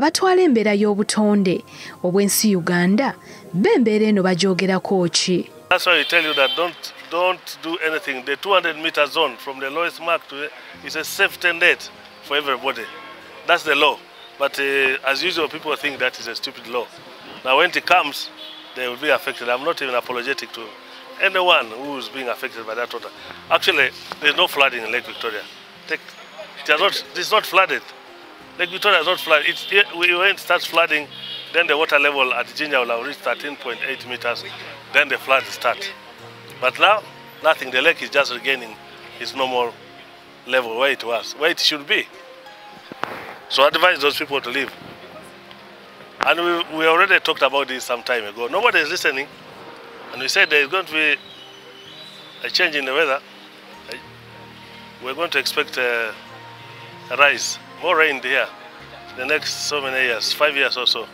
abatwala embeera y'obutonde obw'ensi uganda eno ki That's why we tell you that don't don't do anything. The 200 meter zone from the lowest mark to is a safety net for everybody. That's the law. But uh, as usual, people think that is a stupid law. Now, when it comes, they will be affected. I'm not even apologetic to anyone who is being affected by that water. Actually, there's no flooding in Lake Victoria. Take, it has not, is not flooded. Lake Victoria is not flooded. It's, when it starts flooding, then the water level at Jinja will have reached 13.8 meters. Then the floods start. But now, nothing. The lake is just regaining its normal level where it was, where it should be. So I advise those people to leave. And we, we already talked about this some time ago. Nobody is listening. And we said there is going to be a change in the weather. We're going to expect a, a rise, more rain here the next so many years, five years or so.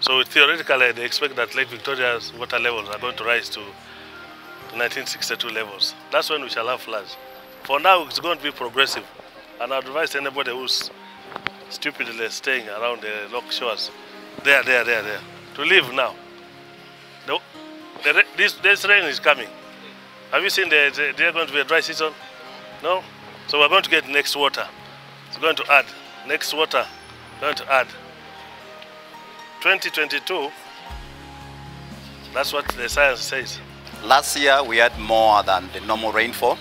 So theoretically, they expect that Lake Victoria's water levels are going to rise to 1962 levels. That's when we shall have floods. For now, it's going to be progressive. And I advise anybody who's stupidly staying around the lock shores, there, there, there, there, to leave now. The, the, this, this rain is coming. Have you seen the, the, going to be a dry season? No? So we're going to get next water. Going to add. Next water, going to add. 2022, that's what the science says. Last year we had more than the normal rainfall.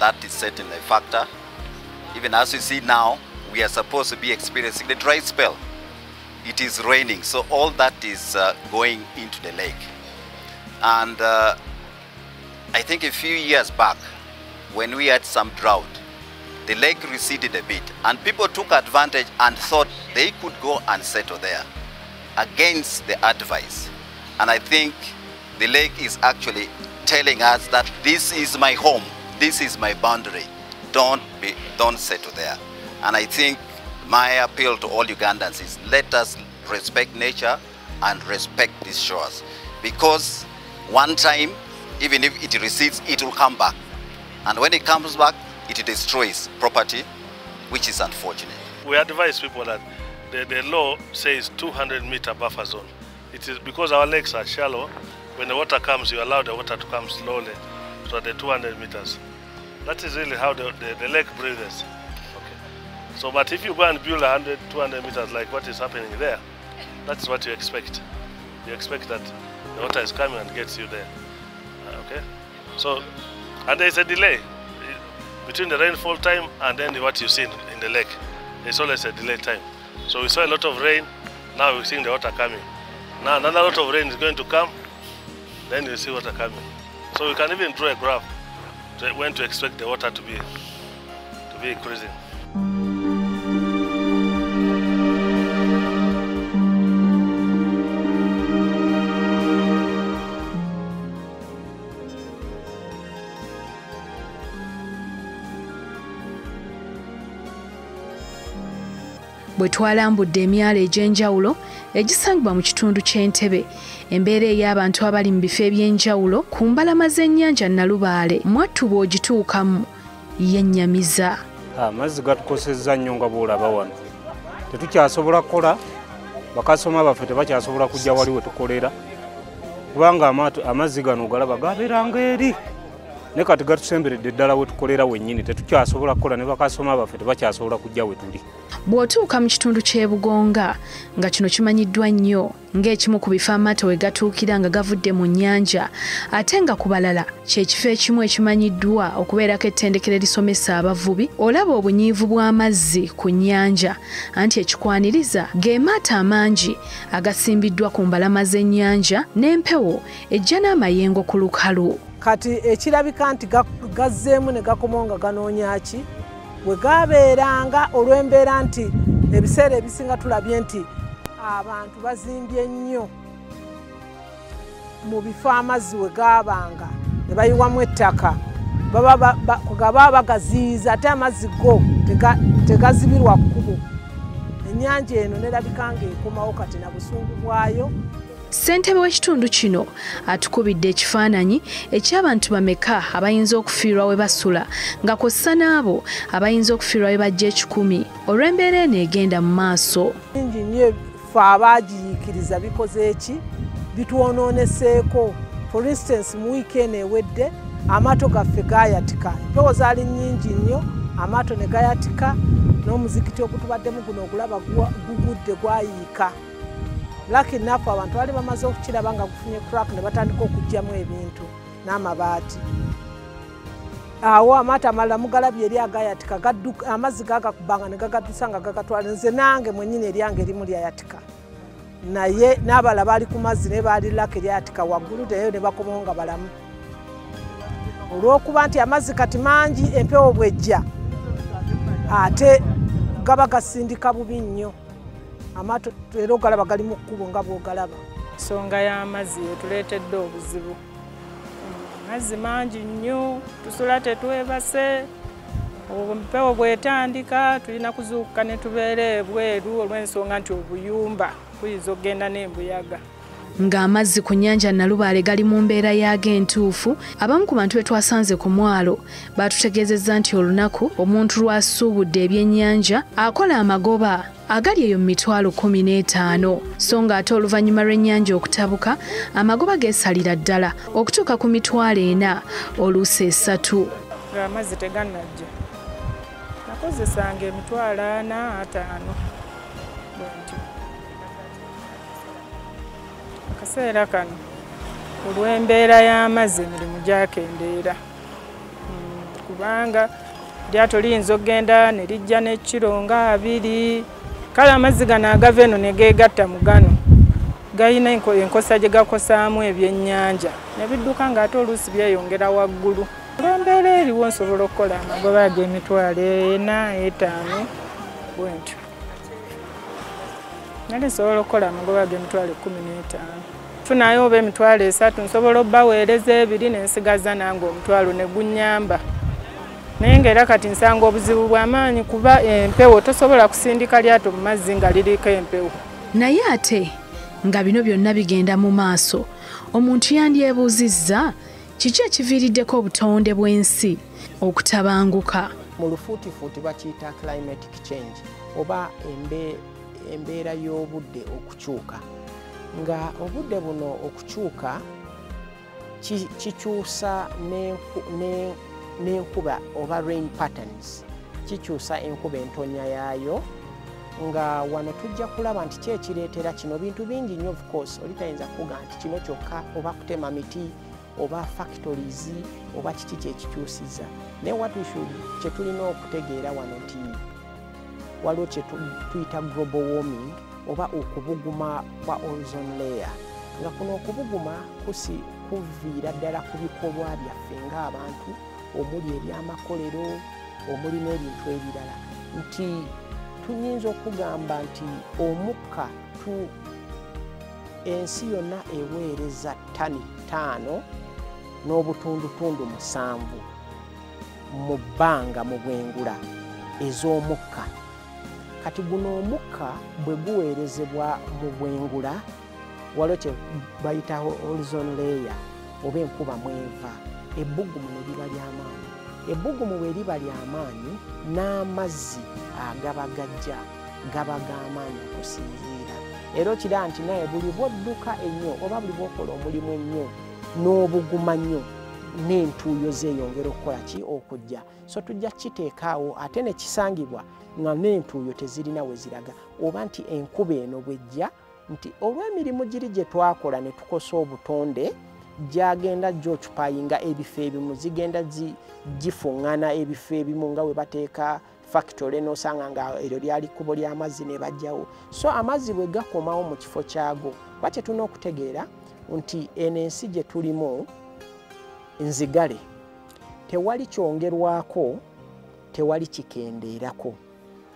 That is certainly a factor. Even as you see now, we are supposed to be experiencing the dry spell. It is raining, so all that is uh, going into the lake. And uh, I think a few years back, when we had some drought, the lake receded a bit, and people took advantage and thought they could go and settle there against the advice. And I think the lake is actually telling us that this is my home, this is my boundary. Don't be, don't settle there. And I think my appeal to all Ugandans is let us respect nature and respect these shores. Because one time, even if it recedes, it will come back. And when it comes back, it destroys property, which is unfortunate. We advise people that the, the law says 200 meter buffer zone. It is because our lakes are shallow. When the water comes, you allow the water to come slowly to the 200 meters. That is really how the, the, the lake breathes. Okay. So, but if you go and build 100, 200 meters like what is happening there, that's what you expect. You expect that the water is coming and gets you there. Uh, okay. So, and there is a delay between the rainfall time and then what you see in, the lake. There's always a delay time. So we saw a lot of rain, now we're seeing the water coming. Now another lot of rain is going to come, then you see water coming. So we can even draw a graph to when to expect the water to be to be increasing. Bwe twalambudde emyalo egy'enjawulo egisangibwa mu kitundu ky'entebe. Embeera ey'abantu abali mu bifo eby'enjawulo ku mbalama z'ennyanja nalubaale mwattu bw'ogituukamu yennyamiza amazzi gatukosezza nnyo nga bwolaba wano. Tetukyasobola kukola bakasoma baffe tebakyasobola kujja wali we tukolera kubanga amazzi gano galaba gabeeranga eri naye kati gatusemberedde eddala we tukolera wennyini tetukyasobola kukola ne bakasoma baffe tebakyasobola kujja we tuli. Bw'otuuka mu kitundu ky'e bugonga nga kino kimanyiddwa nnyo ng'ekimu ku bifo amaato we gatuukira nga gavudde mu nnyanja ate nga ku balala kyekifo ekimu ekimanyiddwa okubeerako ettendekero erisomesa abavubi olaba obunyiivu bw'amazzi ku nnyanja. Anti ekikwaniriza ge maato amangi agasimbiddwa ku mbalama z'ennyanja n'empewo ejja n'amayengo ku lukalu kati ekirabika nti gazzeemu ne gakomawo nga ganoonya ki? Bwe gabeeranga olw'embeera nti ebiseera ebisinga tulabye nti abantu bazimbye nnyo mu bifo amazzi we gaabanga ne bayiwamu ettaka. Gaba bagaziyiza ate amazzi go tegazibirwa kkubo. Ennyanja eno nerabika nga ekomawo kati na busungu bwayo ssentebe w'ekitundu kino atukubidde ekifaananyi eky'abantu bameka abayinza okufiirwa we basula nga kw'ossa n'abo abayinza okufiirwa we bajja ekikumi. Olw'embeera eno egenda mu maaso. Bingi nnyo fe abaagiyiikiriza bikoze eki? Bitwonooneseeko for instance mu wiiki eno ewedde amaato gaffe gayatika. Empewo zaali nnyingi nnyo amaato ne gayatika n'omuzikiti ogutubaddemu guno ogulaba gugudde gwayiika laki naffe abantu bali bamaze okukiraba nga gufunye crack ne batandika okugjamu ebintu n'amabaati. Awo amaato amalala mugalabye eri agayatika amazzi gagakubanga ne gagaddusa nga gagatwala nze nange mwenyini eryange erimu lyayatika naye n'abalala baali ku mazzi naye baali laka eryayatika waggulu naye ne bakomawo nga balamu. Olw'okuba nti amazzi kati mangi empewo bwejja ate gaba gasindika bubi nnyo amaato era ogalaba gali mu kkubo nga bw'ogalaba. Ensonga y'amazzi etuleetedde obuzibu. Amazzi mangi nnyo tusula tetwebase empewo bwetandika tulina kuzuukuka ne tubeera ebweru olw'ensonga nti obuyumba buyinza okgenda n'embuyaga ng'amazzi ku nnyanja nalubaale gali mu mbeera yaago entuufu abamu ku bantu be twasanze ku mwalo. Baatutegeezezza nti olunaku omuntu lwasuubudde ebyennyanja akola amagoba agali eyo mu mitwalo kumi n'etaano. So ng'ate oluvannyuma lw'ennyanja okutabuka amagoba geesalira ddala okutuuka ku mitwalo ena oluusi esatu. Ng'amazzi tegannajja. Nakozesanga emitwalo ana ataano akaseera kano olw'embeera y'amazzi emirimu gyakendeera. Kubanga lyato liyinza okgenda ne lijja n'ekiro nga abiri. Kale amazzi gano agava eno ne geegatta mu gano galina enkosa gye gakosaamu ebyennyanja ne bidduka ng'ate oluusi byeyongera waggulu. Olw'embeera eriwo nsobola okukola amagoba ag'emitwalo ena etaano bwentyo nali nsobola okukola amagoba ag'emitwalo ekkumi n'etaano. Funayo oba emitwalo esatu nsobola obbaweereza ebiri nensigaza nange omutwalo ne gunnyamba. Naye ngaera kati nsanga obuzibu bw'amaanyi kuba empewo tosobola kusindika lyato mu mazzi nga liriko empewo. Naye ate nga bino byonna bigenda mu maaso omuntu yandyebuuzizza kiki ekiviiriddeko obutonde bw'ensi okutabanguka? Mu lufuutifuuti bakiyita climatic change oba embeera y'obudde okukyuka. Nga obudde buno okukyuka kikyusa n'enkuba oba rain patterns. Kikyusa enkuba entonya yaayo nga wano tujja kulaba nti kyekireetera kino bintu bingi nnyo of course. Oli tayinza kuga nti kino kyokka oba kutema miti oba factories oba kiki kyekikyusiza. Naye what kyetulina okutegeera wano nti waliwo kyetuyita global warming oba okubuguma kwa ozone layer. Nga kuno okubuguma kusi kuviira ddala ku bikolwa byaffe ng'abantu omuli ebyamakolero omuli n'ebintu ebirala. Nti tuyinza okugamba nti omukka ensi yonna eweereza ttani ttaano n'obutundutundu musanvu mu bbanga mu bwengula ez'omukka kati guno omukka bwe guweerezebwa mu bwengula waliwo kye bayita horizon layer oba enkuba mweva ebbugumu ne liba ly'amaanyi ebbugumu bwe liba ly'amaanyi n'amazzi agaba gajja gaba g'amaanyi okusinziira. Era okira nti naye buli bwodduka ennyo oba buli bwokola omulimu ennyo n'obuguma nnyo n'entuuyo zeeyongera okukola ki? Okujja. So tujja kukiteekaawo ate ne kisangibwa nga n'entuuyo tezirina we ziraga. Oba nti enkuba eno bwejja nti olw'emirimu giri gye twakola ne tukosa obutonde gyagenda gyocupayinga ebifo ebimu zigenda gifuŋŋana ebifo ebimu nga we bateeka factory nosanga nga eryo lyali kkubo ly'amazzi ne bajjawo so amazzi bwe gakomawo mu kifo kyago kuba kye tulina okutegeera nti eno ensi gye tulimu nzigale tewali kyongerwako tewali kikendeerako.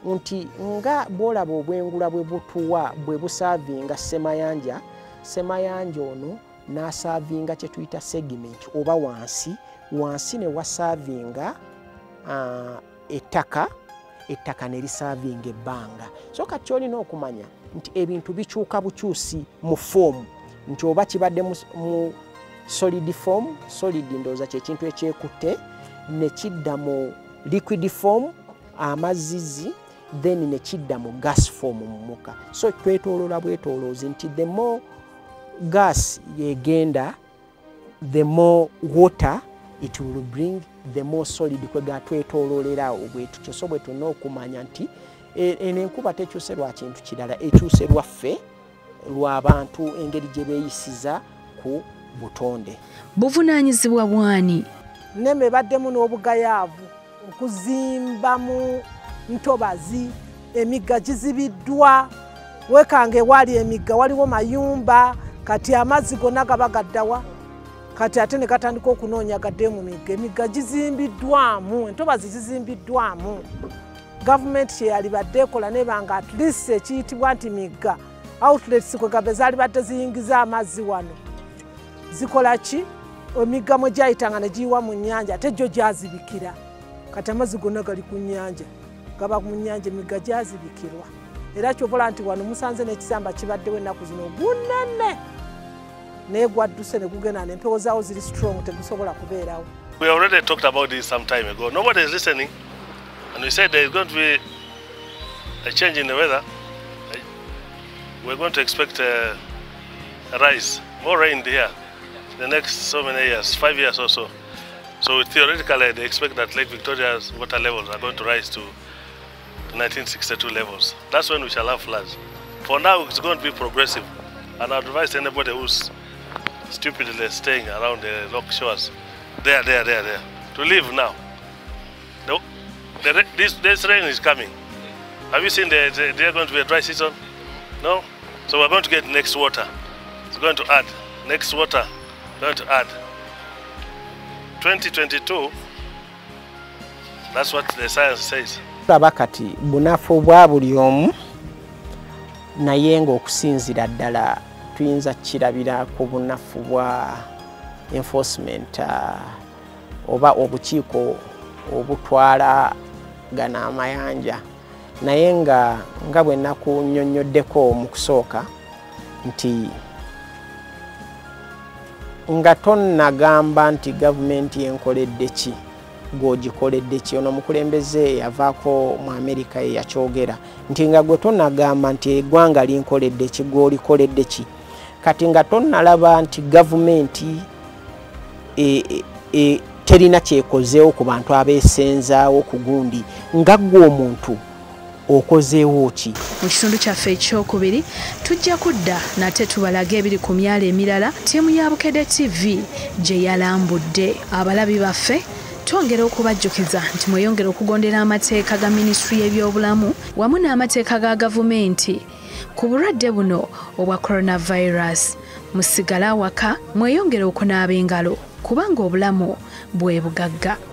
Nti nga bwolaba obwengula bwe butuwa bwe busaavinga semayanja semayanja ono n'asaavinga kye tuyita segiment oba wansi wansi ne wasaavinga ettaka ettaka ne lisaavinga ebbanga. So kati kyolina okumanya nti ebintu bikyuka bukyusi mu foomu nti oba kibadde mu solid form solid ndowooza kyekintu ekyekutte nekidda mu liquid form amazizi then nekidda mu gas form mu muka so twetoloola bwetoloozi nti the more gas yegenda the more water it will bring the more solid kwega twetoloolerawo bwetutyo so bwe tulina okumanya nti e- eno enkuba tekyuse lwa kintu kirala ekyuse lwaffe lw'abantu engeri gye beeyisiza ku butonde. Buvunaanyizibwa bwani? Neme baddemu n'obugayaavu okuzimba mu ntobazi emigga gizibiddwa. Wekanga ewaali emigga waliwo mayumba kati amazzi gonna gaba gaddawa kati ate ne gatandika okunoonya gadde mu migga emigga gizimbiddwamu entobazi zizimbiddwamu. Gavumenti kyeyali badde ekola nebanga at least ekiyitibwa nti migga. Outlets kwe gabe zaali badde ziyingiza amazzi wano zikola ki emigga mwe gyayitanga ne giyiwa mu nnyanja ate gyo gyazibikira kati amazzi gonna gali ku nnyanja gaba mu nnyanja emigga gyazibikirwa era kyobola nti wano musanze n'ekisamba kibaddewo ennaku zino gunene naye gwadduse ne gugenda nempewo zaawo ziri strong tegusobola kubeerawo We already talked about this some time ago. Nobody is listening. And we said there is going to be a change in the weather. We're going to expect a, a rise, more rain here the next so many years, five years or so. So theoretically, they expect that Lake Victoria's water levels are going to rise to 1962 levels. That's when we shall have floods. For now, it's going to be progressive. And I advise anybody who's stupidly staying around the lock shores, there, there, there, there, to leave now. The, the, this, this rain is coming. Have you seen the, the, there going to be a dry season? No? So we're going to get next water. It's going to add. Next water, to add. 2022, that's what the science says. tulaba kati bunafu bwa buli omu naye ng'okusinzira ddala tuyinza kirabira ku bunafu bwa enforcement ah, oba obukiiko obutwala gano amayanja naye nga nga bwe nakunnyonnyoddeko mu kusooka nti nga tonnagamba nti gavumenti yenkoledde ki? Gw'ogikoledde ki? Ono omukulembeze yavaako mu amerika ye yakyogera. Nti nga gwe tonnagamba nti eggwanga linkoledde ki gw'olikoledde ki? Kati nga tonnalaba nti gavumenti e, e, e, terina kyekozeewo ku bantu abeesenzaawo ku gundi. Nga ggwe omuntu okozeewo ki? Mu kitundu kyaffe ekyokubiri tujja kudda nate tubalaga ebiri ku myalo emirala. Ttiimu ya bukedde tv gye yalambudde. Abalabi baffe twongera okubajjukiza nti mweyongera okugondera amateeka ga minisitule y'ebyobulamu wamu n'amateeka ga gavumenti. Ku bulwadde buno obwa coronavirus musigale awaka mweyongere okunaaba engalo kubanga obulamu bwe bugagga